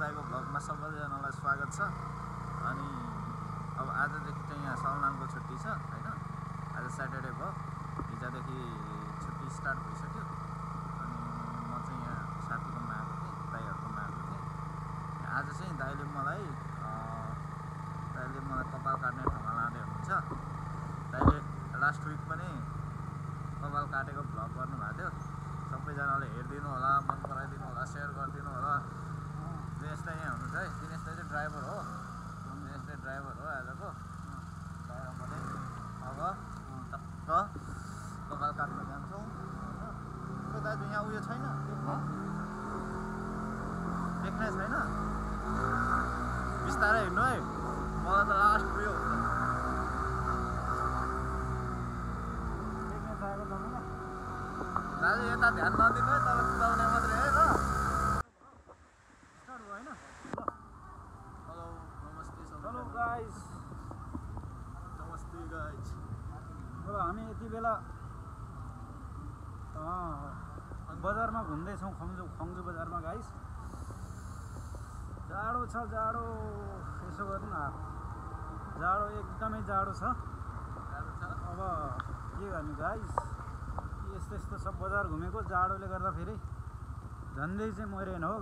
दाईको भ्लगमा सबैजनालाई स्वागत छ। अनि अब आजदेखि चाहिँ यहाँ सलनानको छुट्टी छ होइन? आज स्याटरडे भयो। हिजोदेखि छुट्टी स्टार्ट भइसक्यो। अनि म चाहिँ यहाँ साथीकोमा आएको थिएँ दाईहरूकोमा आएको थिएँ। आज चाहिँ दाईले मलाई अँ, दाईले मलाई कपाल काट्ने ठाउँमा लाँदै हुनुहुन्छ। दाईले लास्ट विक पनि कपाल काटेको भ्लग गर्नुभएको थियो सबैजनाले हेरिदिनु होला मन पराइदिनु होला सेयर गरिदिनु होला दिनेश दाई यहाँ हुनुहुन्छ है दिनेश दाई चाहिँ ड्राइभर हो दिनेश दाई ड्राइभर हो आजको तर म चाहिँ अब टक्क कपाल काट्न जान्छौँ होइन खै दाजु यहाँ उयो छैन देख्ने छैन बिस्तारै हिँड्नु है मलाई त लास्ट उयो दाजु यता ध्यान नदिनु है तल कुदाउने मात्रै है ल स्टार्ट भयो होइन हेलो नमस्ते हेलो सबैलाई गाइस नमस्ते गाइज अब हामी यति बेला बजारमा घुम्दैछौँ खङ्जु खङ्जु बजारमा गाइस जाडो छ जाडो। यसो गर्नु न जाडो एकदमै जाडो छ। अब के गर्ने गाइस यस्तो यस्तो सब बजार घुमेको जाडोले गर्दा फेरि झन्डै चाहिँ मरेन हो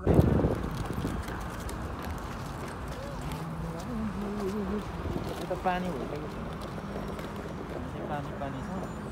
त पानी भइसकेको छ पानी पानी छ।